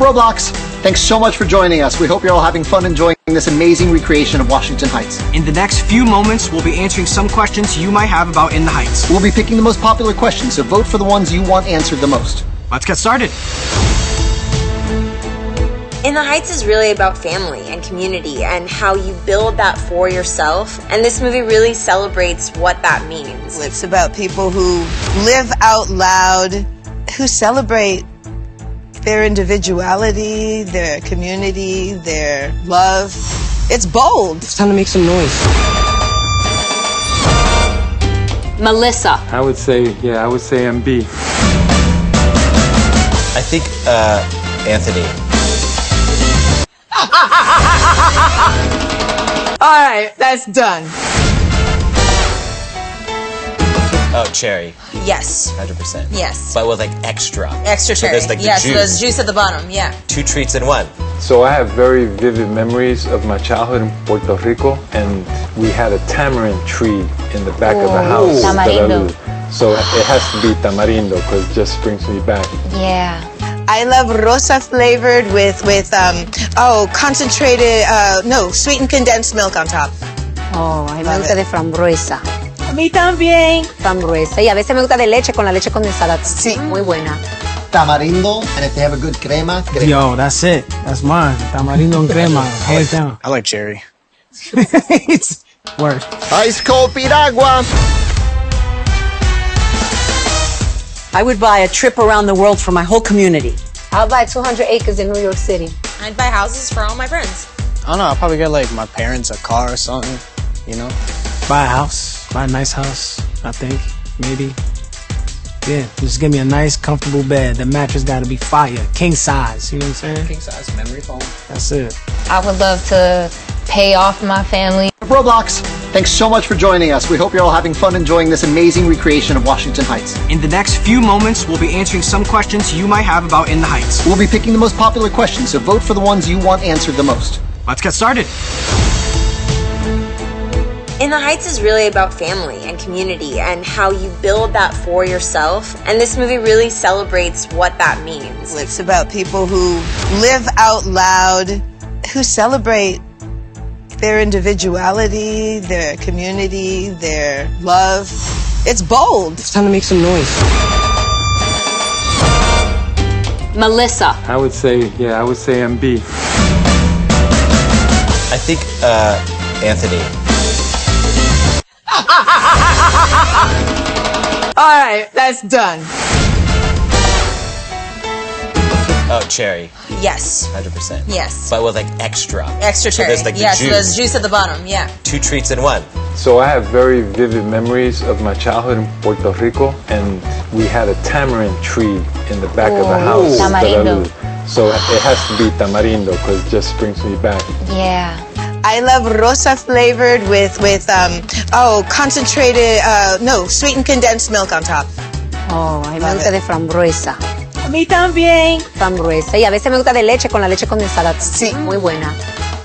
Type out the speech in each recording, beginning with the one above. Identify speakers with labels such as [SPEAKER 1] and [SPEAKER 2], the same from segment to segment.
[SPEAKER 1] Roblox, thanks so much for joining us. We hope you're all having fun enjoying this amazing recreation of Washington Heights.
[SPEAKER 2] In the next few moments, we'll be answering some questions you might have about In the Heights.
[SPEAKER 1] We'll be picking the most popular questions, so vote for the ones you want answered the most.
[SPEAKER 2] Let's get started.
[SPEAKER 3] In the Heights is really about family and community and how you build that for yourself. And this movie really celebrates what that means.
[SPEAKER 4] It's about people who live out loud, who celebrate their individuality, their community, their love. It's bold.
[SPEAKER 2] It's time to make some noise.
[SPEAKER 5] Melissa.
[SPEAKER 6] I would say, yeah, I would say MB.
[SPEAKER 7] I think uh, Anthony.
[SPEAKER 4] All right, that's done.
[SPEAKER 7] Oh, cherry.
[SPEAKER 3] Yes.
[SPEAKER 7] 100%.
[SPEAKER 3] Yes.
[SPEAKER 7] But with like extra.
[SPEAKER 3] Extra
[SPEAKER 7] So
[SPEAKER 3] cherry.
[SPEAKER 7] there's like the
[SPEAKER 3] yes,
[SPEAKER 7] juice.
[SPEAKER 3] there's juice at the bottom. Yeah.
[SPEAKER 7] Two treats in one.
[SPEAKER 6] So I have very vivid memories of my childhood in Puerto Rico, and we had a tamarind tree in the back of the house. that
[SPEAKER 5] Tamarindo.
[SPEAKER 6] So it has to be tamarindo because it just brings me back.
[SPEAKER 5] Yeah.
[SPEAKER 4] I love rosa flavored with with um oh concentrated uh no sweetened condensed milk on top.
[SPEAKER 5] Oh, a mí me
[SPEAKER 4] Love
[SPEAKER 5] gusta
[SPEAKER 4] it.
[SPEAKER 5] de frambuesa.
[SPEAKER 4] A mí también.
[SPEAKER 5] Frambuesa. Y a veces me gusta de leche con la leche condensada.
[SPEAKER 4] Sí.
[SPEAKER 5] Mm, muy buena.
[SPEAKER 1] Tamarindo, and if they have a good crema, crema.
[SPEAKER 2] Yo, that's it. That's mine. Tamarindo and crema. Hands down.
[SPEAKER 8] I like cherry.
[SPEAKER 2] it's worse.
[SPEAKER 1] Ice cold piragua.
[SPEAKER 9] I would buy a trip around the world for my whole community.
[SPEAKER 5] I'll buy 200 acres in New York City.
[SPEAKER 3] I'd buy houses for all my friends.
[SPEAKER 8] I don't know. I'll probably get like my parents a car or something. You know.
[SPEAKER 2] Buy a house. Buy a nice house, I think. Maybe. Yeah, just give me a nice, comfortable bed. The mattress gotta be fire. King size. You know what I'm saying?
[SPEAKER 8] King size memory foam.
[SPEAKER 2] That's it.
[SPEAKER 5] I would love to pay off my family.
[SPEAKER 1] Roblox, thanks so much for joining us. We hope you're all having fun enjoying this amazing recreation of Washington Heights.
[SPEAKER 2] In the next few moments, we'll be answering some questions you might have about In the Heights.
[SPEAKER 1] We'll be picking the most popular questions, so vote for the ones you want answered the most.
[SPEAKER 2] Let's get started.
[SPEAKER 3] In the Heights is really about family and community and how you build that for yourself. And this movie really celebrates what that means.
[SPEAKER 4] It's about people who live out loud, who celebrate their individuality, their community, their love. It's bold.
[SPEAKER 2] It's time to make some noise.
[SPEAKER 5] Melissa.
[SPEAKER 6] I would say, yeah, I would say MB.
[SPEAKER 7] I think uh, Anthony.
[SPEAKER 4] All right, that's done.
[SPEAKER 7] Oh, cherry.
[SPEAKER 3] Yes.
[SPEAKER 7] 100%.
[SPEAKER 3] Yes.
[SPEAKER 7] But with like extra.
[SPEAKER 3] Extra
[SPEAKER 7] So
[SPEAKER 3] cherry.
[SPEAKER 7] there's like the
[SPEAKER 3] yes,
[SPEAKER 7] juice.
[SPEAKER 3] there's juice at the bottom. Yeah.
[SPEAKER 7] Two treats in one.
[SPEAKER 6] So I have very vivid memories of my childhood in Puerto Rico, and we had a tamarind tree in the back of the house. that I
[SPEAKER 5] Tamarindo.
[SPEAKER 6] So it has to be tamarindo because it just brings me back.
[SPEAKER 5] Yeah.
[SPEAKER 4] I love rosa flavored with with um oh concentrated uh no sweetened condensed milk on top.
[SPEAKER 5] Oh, a mí me
[SPEAKER 4] Love
[SPEAKER 5] gusta
[SPEAKER 4] it.
[SPEAKER 5] de frambuesa.
[SPEAKER 4] A mí también.
[SPEAKER 5] Frambuesa. Y a veces me gusta de leche con la leche condensada.
[SPEAKER 4] Sí.
[SPEAKER 5] Muy buena.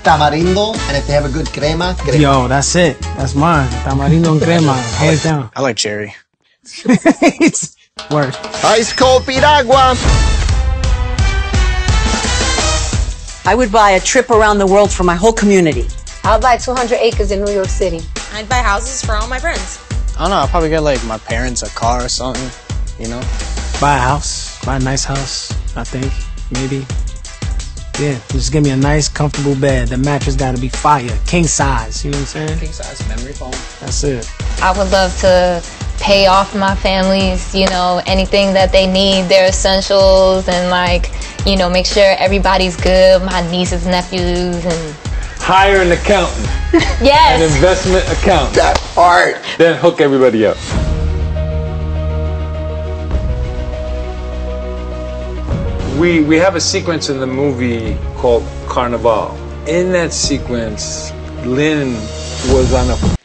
[SPEAKER 1] Tamarindo, and if they have a good crema, crema.
[SPEAKER 2] Yo, that's it. That's mine. Tamarindo and crema. Hands down.
[SPEAKER 8] I like cherry.
[SPEAKER 2] it's worse.
[SPEAKER 1] Ice cold piragua.
[SPEAKER 9] I would buy a trip around the world for my whole community.
[SPEAKER 5] I'll buy 200 acres in New York City.
[SPEAKER 3] I'd buy houses for all my friends.
[SPEAKER 8] I don't know. I'll probably get like my parents a car or something. You know.
[SPEAKER 2] Buy a house. Buy a nice house, I think. Maybe. Yeah, just give me a nice, comfortable bed. The mattress gotta be fire. King size. You know what I'm saying?
[SPEAKER 8] King size memory foam.
[SPEAKER 2] That's it.
[SPEAKER 5] I would love to pay off my families, you know, anything that they need, their essentials, and like, you know, make sure everybody's good, my nieces, nephews, and
[SPEAKER 6] Hire an accountant,
[SPEAKER 5] yes.
[SPEAKER 6] an investment accountant,
[SPEAKER 1] That part.
[SPEAKER 6] then hook everybody up. We, we have a sequence in the movie called Carnival. In that sequence, Lin was on a